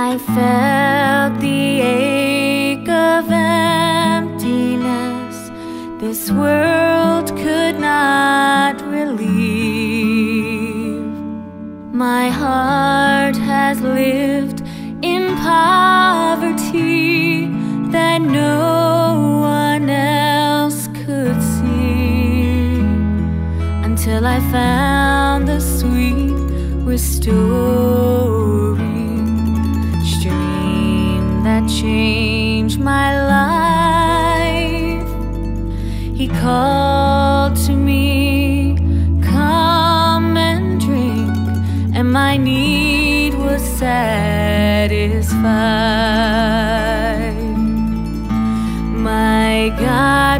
I felt the ache of emptiness. This world could not relieve. My heart has lived in poverty That no one else could see. Until I found the sweet restoration find. My God.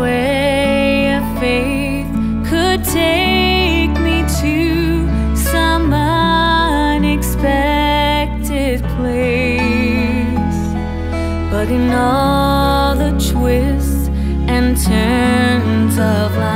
way of faith could take me to some unexpected place. But in all the twists and turns of life,